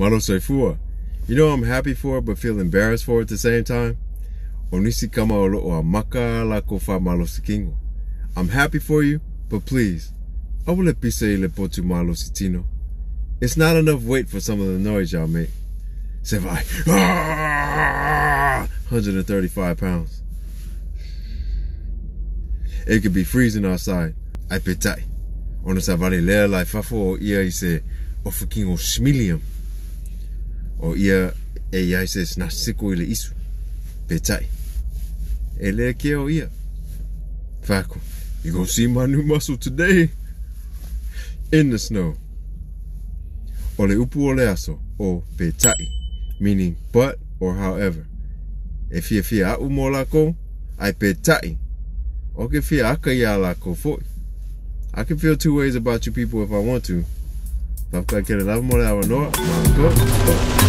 Saifua. You know I'm happy for it but feel embarrassed for it at the same time? Onisi kama o lo'o maka la ko fa malo sikingo. I'm happy for you, but please, I will let pisa le potu malo sitino. It's not enough weight for some of the noise y'all make. Sevai, 135 pounds. It could be freezing outside. I peita'i. Ona sa vale lea lai fafo ia i se o fukingo smilium. Ia e ia se sna siko i le isu. Peita'i. E lea ke o ia. Fako, you gonna see my new muscle today. In the snow. O le upu o le aso o peita'i. Meaning but or however. E fia fia au mo lako, ai peita'i. O ke fia aka ia lako foi. I can feel two ways about you people if I want to. If I get it, love more than I know. Go.